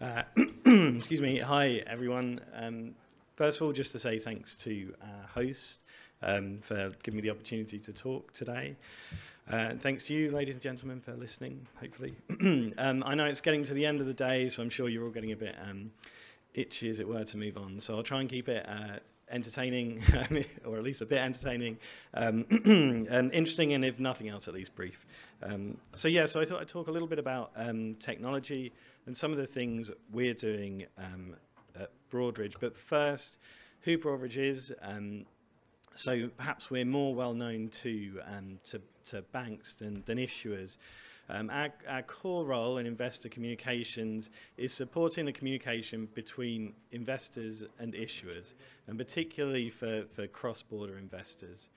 Uh, excuse me. Hi, everyone. Um, first of all, just to say thanks to our host um, for giving me the opportunity to talk today. Uh, thanks to you, ladies and gentlemen, for listening, hopefully. um, I know it's getting to the end of the day, so I'm sure you're all getting a bit um, itchy, as it were, to move on. So I'll try and keep it uh, entertaining, or at least a bit entertaining, um, and interesting, and if nothing else, at least brief. Um, so yeah, so I thought I'd talk a little bit about um, technology and some of the things we're doing um, at Broadridge. But first, who Broadridge is. Um, so perhaps we're more well known to, um, to, to banks than, than issuers. Um, our, our core role in investor communications is supporting the communication between investors and issuers, and particularly for, for cross-border investors.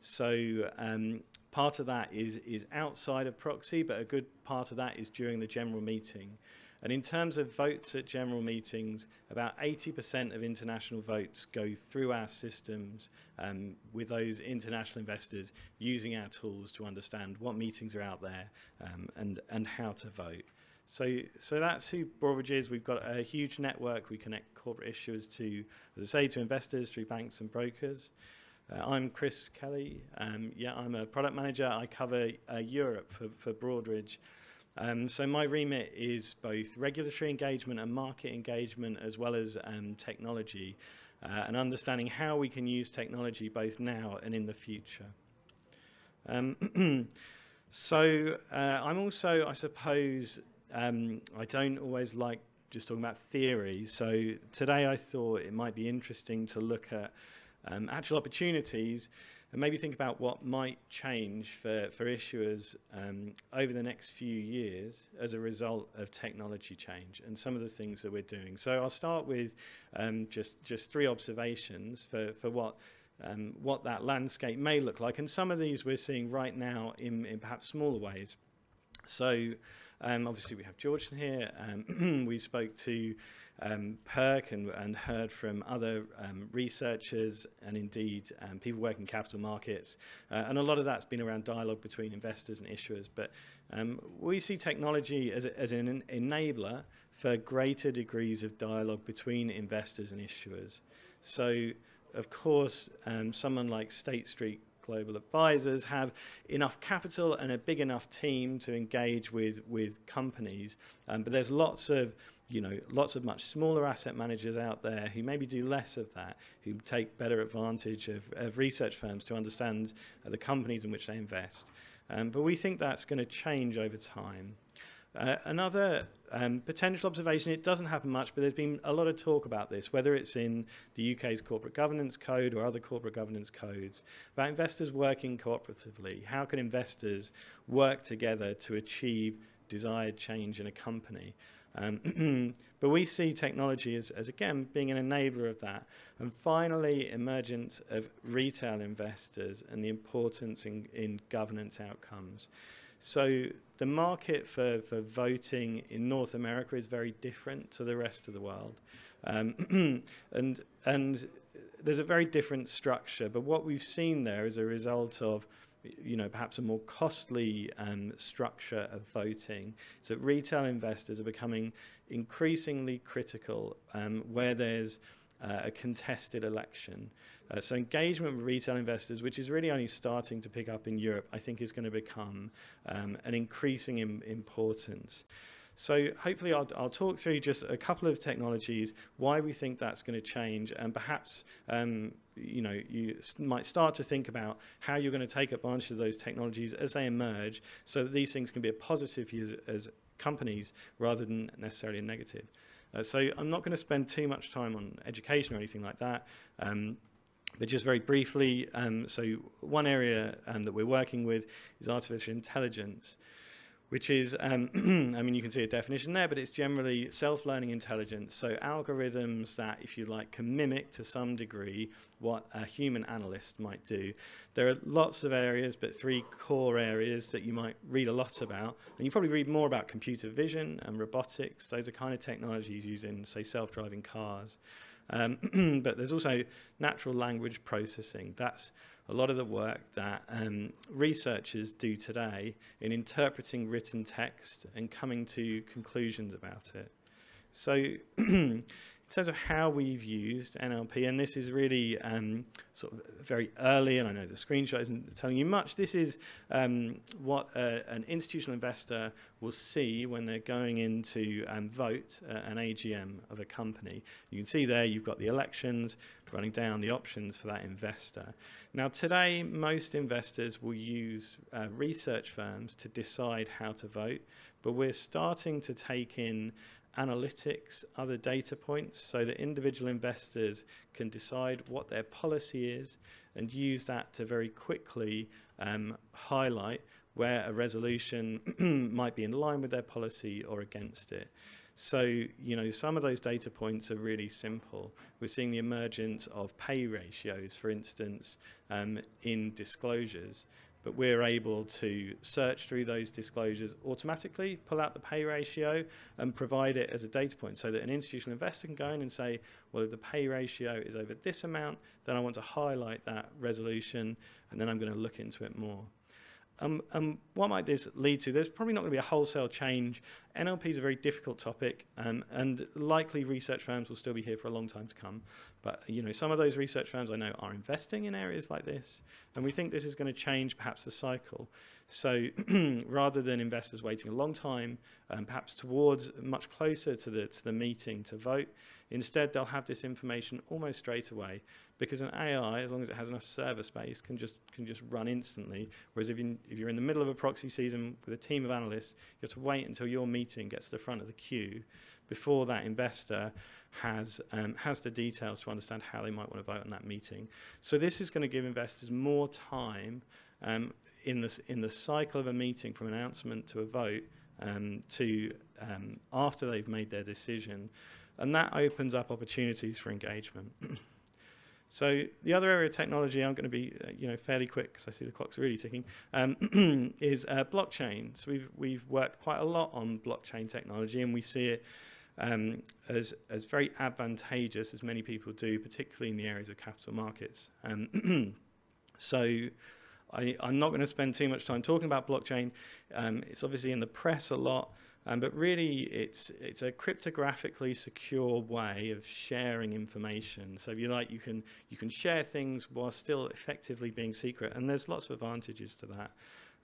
So um, part of that is, is outside of proxy, but a good part of that is during the general meeting. And in terms of votes at general meetings, about 80% of international votes go through our systems um, with those international investors using our tools to understand what meetings are out there um, and, and how to vote. So, so that's who Broadridge is. We've got a huge network. We connect corporate issuers to, as I say, to investors through banks and brokers. Uh, I'm Chris Kelly. Um, yeah, I'm a product manager. I cover uh, Europe for, for Broadridge. Um, so my remit is both regulatory engagement and market engagement, as well as um, technology, uh, and understanding how we can use technology both now and in the future. Um, so uh, I'm also, I suppose, um, I don't always like just talking about theory. So today I thought it might be interesting to look at um, actual opportunities and maybe think about what might change for, for issuers um, over the next few years as a result of technology change and some of the things that we're doing. So I'll start with um, just, just three observations for, for what, um, what that landscape may look like. And some of these we're seeing right now in, in perhaps smaller ways. So um, obviously we have George here. Um, we spoke to um, PERC and, and heard from other um, researchers and indeed um, people working in capital markets. Uh, and a lot of that's been around dialogue between investors and issuers. But um, we see technology as, as an enabler for greater degrees of dialogue between investors and issuers. So, of course, um, someone like State Street Global Advisors have enough capital and a big enough team to engage with, with companies. Um, but there's lots of you know, lots of much smaller asset managers out there who maybe do less of that, who take better advantage of, of research firms to understand uh, the companies in which they invest. Um, but we think that's going to change over time. Uh, another um, potential observation, it doesn't happen much, but there's been a lot of talk about this, whether it's in the UK's corporate governance code or other corporate governance codes, about investors working cooperatively. How can investors work together to achieve desired change in a company? Um, but we see technology as, as, again, being an enabler of that. And finally, emergence of retail investors and the importance in, in governance outcomes. So the market for, for voting in North America is very different to the rest of the world. Um, and, and there's a very different structure, but what we've seen there is a result of you know, perhaps a more costly um, structure of voting. So retail investors are becoming increasingly critical um, where there's uh, a contested election. Uh, so engagement with retail investors, which is really only starting to pick up in Europe, I think is going to become um, an increasing Im importance. So hopefully I'll, I'll, talk through just a couple of technologies, why we think that's going to change, and perhaps um, you know you might start to think about how you're going to take advantage of those technologies as they emerge, so that these things can be a positive use as companies rather than necessarily a negative. Uh, so I'm not going to spend too much time on education or anything like that. Um, but just very briefly, um, so one area um, that we're working with is artificial intelligence which is, um, I mean, you can see a definition there, but it's generally self-learning intelligence. So algorithms that, if you like, can mimic to some degree what a human analyst might do. There are lots of areas, but three core areas that you might read a lot about. And you probably read more about computer vision and robotics. Those are kind of technologies used in, say, self-driving cars. Um, but there's also natural language processing. That's a lot of the work that um, researchers do today in interpreting written text and coming to conclusions about it. So in terms of how we've used NLP, and this is really um, sort of very early, and I know the screenshot isn't telling you much. This is um, what uh, an institutional investor will see when they're going in to um, vote an AGM of a company. You can see there you've got the elections running down the options for that investor. Now, today, most investors will use uh, research firms to decide how to vote, but we're starting to take in analytics, other data points, so that individual investors can decide what their policy is and use that to very quickly um, highlight where a resolution might be in line with their policy or against it. So, you know, some of those data points are really simple. We're seeing the emergence of pay ratios, for instance, um, in disclosures but we're able to search through those disclosures automatically, pull out the pay ratio, and provide it as a data point so that an institutional investor can go in and say, well, if the pay ratio is over this amount, then I want to highlight that resolution, and then I'm going to look into it more. Um, um, what might this lead to? There's probably not going to be a wholesale change. NLP is a very difficult topic, um, and likely research firms will still be here for a long time to come. But you know, some of those research firms I know are investing in areas like this, and we think this is going to change perhaps the cycle. So rather than investors waiting a long time, um, perhaps towards much closer to the to the meeting to vote, instead they'll have this information almost straight away because an AI, as long as it has enough server space, can just can just run instantly. Whereas if, you, if you're in the middle of a proxy season with a team of analysts, you have to wait until your meeting gets to the front of the queue before that investor has um, has the details to understand how they might want to vote on that meeting. So this is going to give investors more time um, in this in the cycle of a meeting from announcement to a vote um, to um, after they've made their decision, and that opens up opportunities for engagement. So the other area of technology, I'm going to be uh, you know fairly quick because I see the clock's really ticking, um, is uh, blockchain. So we've we've worked quite a lot on blockchain technology, and we see it um, as as very advantageous, as many people do, particularly in the areas of capital markets. Um, so. I, am not going to spend too much time talking about blockchain. Um, it's obviously in the press a lot. Um, but really, it's it's a cryptographically secure way of sharing information. So if you like, you can you can share things while still effectively being secret, and there's lots of advantages to that.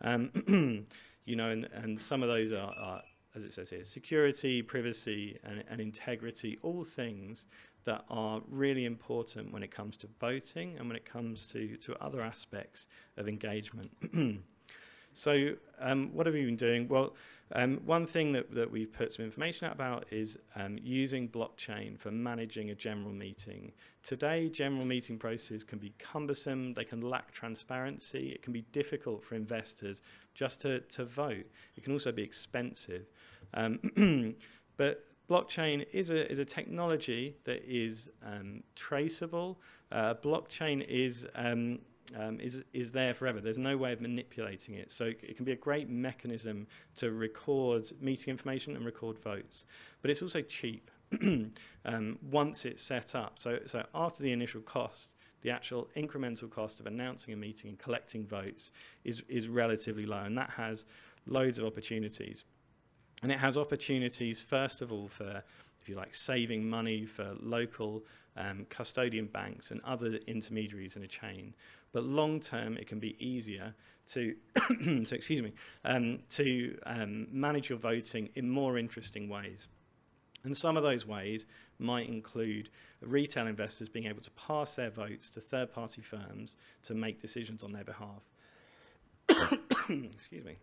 Um, you know, and, and some of those are, are, as it says here, security, privacy, and, and integrity, all things that are really important when it comes to voting and when it comes to, to other aspects of engagement. So um, what have we been doing? Well, um, one thing that, that we've put some information out about is um, using blockchain for managing a general meeting. Today, general meeting processes can be cumbersome, they can lack transparency, it can be difficult for investors just to, to vote. It can also be expensive. Um, but blockchain is a, is a technology that is um, traceable. Uh, blockchain is um, is, is there forever. There's no way of manipulating it. So it can be a great mechanism to record meeting information and record votes. But it's also cheap um, once it's set up. So, so after the initial cost, the actual incremental cost of announcing a meeting and collecting votes is, is relatively low. And that has loads of opportunities. And it has opportunities, first of all, for, if you like, saving money for local um, custodian banks and other intermediaries in a chain. But long term, it can be easier to, to excuse me, um, to um, manage your voting in more interesting ways. And some of those ways might include retail investors being able to pass their votes to third party firms to make decisions on their behalf. Excuse me.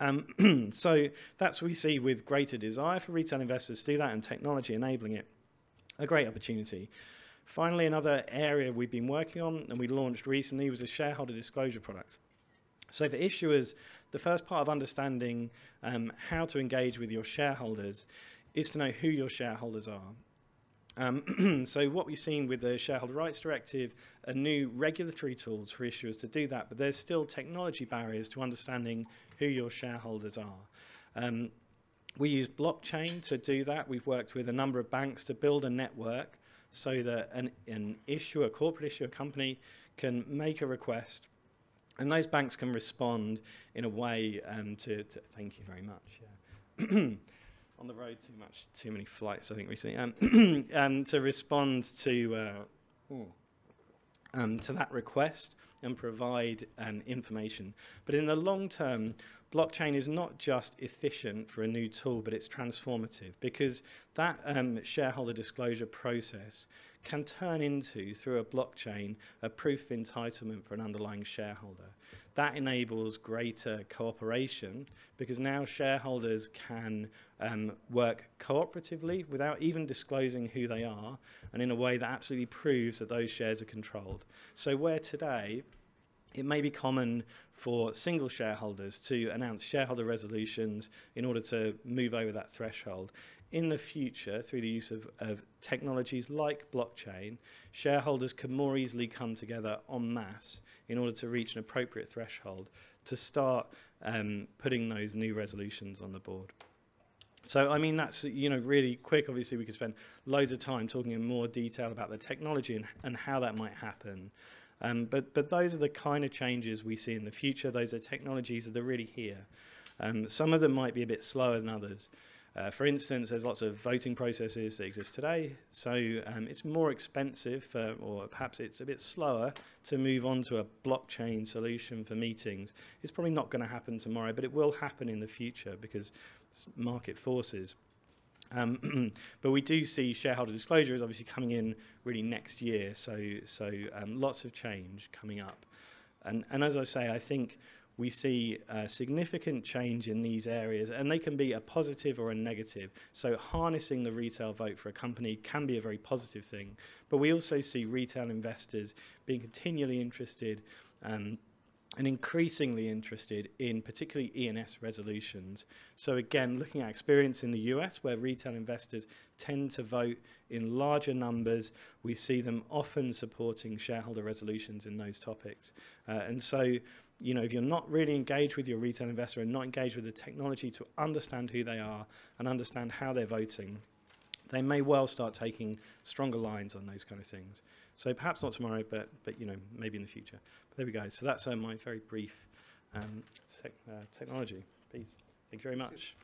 Um, so that's what we see with greater desire for retail investors to do that and technology enabling it. A great opportunity. Finally, another area we've been working on and we launched recently was a shareholder disclosure product. So for issuers, the first part of understanding um, how to engage with your shareholders is to know who your shareholders are. Um, so what we've seen with the Shareholder Rights Directive are new regulatory tools for issuers to do that, but there's still technology barriers to understanding who your shareholders are. Um, we use blockchain to do that. We've worked with a number of banks to build a network so that an, an issue, a corporate issue, a company can make a request and those banks can respond in a way um, to, to, thank you very much. Yeah. on the road too much, too many flights, I think, recently, um, um, to respond to, uh, um, to that request and provide um, information. But in the long term, blockchain is not just efficient for a new tool, but it's transformative because that um, shareholder disclosure process can turn into, through a blockchain, a proof of entitlement for an underlying shareholder. That enables greater cooperation because now shareholders can um, work cooperatively without even disclosing who they are and in a way that absolutely proves that those shares are controlled. So where today it may be common for single shareholders to announce shareholder resolutions in order to move over that threshold in the future, through the use of, of technologies like blockchain, shareholders can more easily come together en masse in order to reach an appropriate threshold to start um, putting those new resolutions on the board. So, I mean, that's, you know, really quick. Obviously, we could spend loads of time talking in more detail about the technology and, and how that might happen. Um, but, but those are the kind of changes we see in the future. Those are technologies that are really here. Um, some of them might be a bit slower than others. Uh, for instance, there's lots of voting processes that exist today, so um, it's more expensive, or perhaps it's a bit slower, to move on to a blockchain solution for meetings. It's probably not going to happen tomorrow, but it will happen in the future because market forces. Um, but we do see shareholder disclosure is obviously coming in really next year, so so um, lots of change coming up. And, and as I say, I think we see a significant change in these areas, and they can be a positive or a negative. So harnessing the retail vote for a company can be a very positive thing, but we also see retail investors being continually interested um, and increasingly interested in particularly E&S resolutions. So again, looking at experience in the US where retail investors tend to vote in larger numbers, we see them often supporting shareholder resolutions in those topics. Uh, and so you know, if you're not really engaged with your retail investor and not engaged with the technology to understand who they are and understand how they're voting, they may well start taking stronger lines on those kind of things. So perhaps not tomorrow, but, but you know, maybe in the future. But there we go. So that's uh, my very brief um, uh, technology piece. Thank you very much.